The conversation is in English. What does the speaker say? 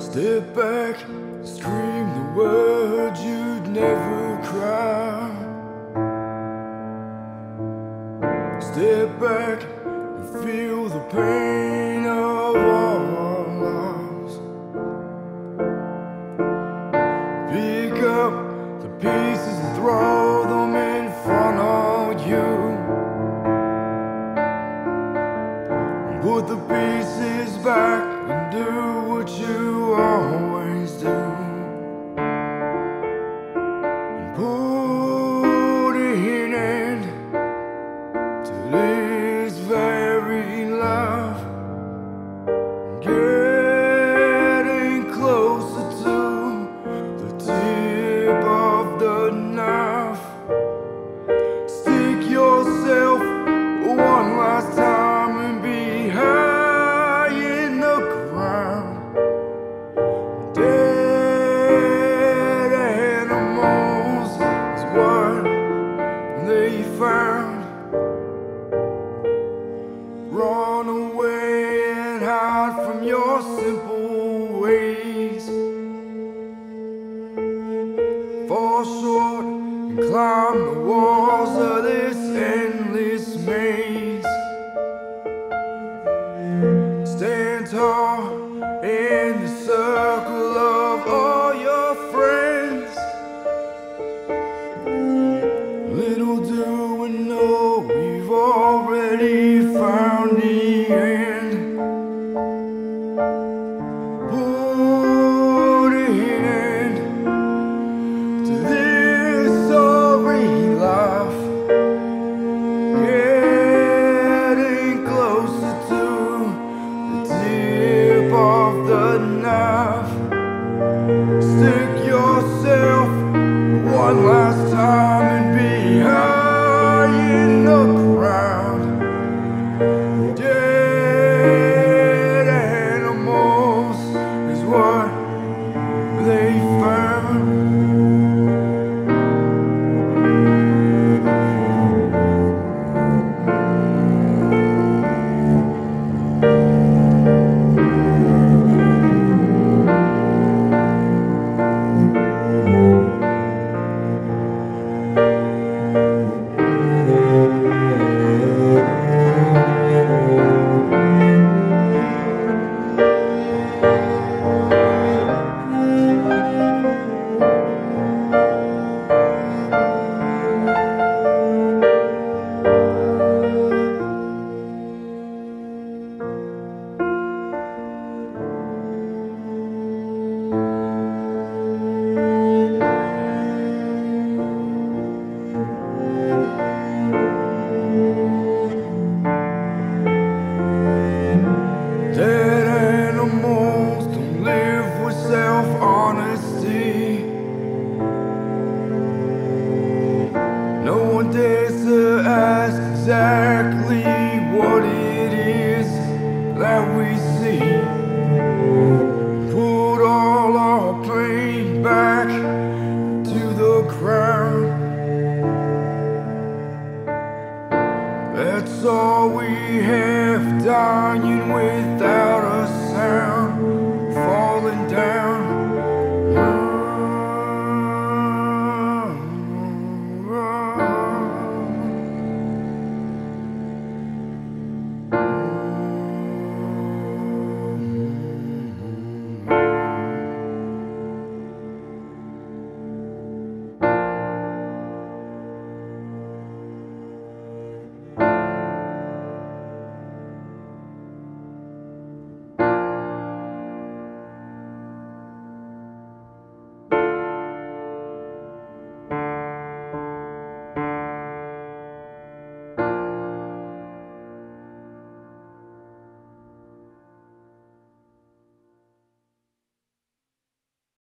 Step back, scream the word you'd never cry. Step back and feel the pain of our lives. Pick up the pieces. Run away and hide from your simple ways. Fall short and climb the walls of this endless maze. Stand tall work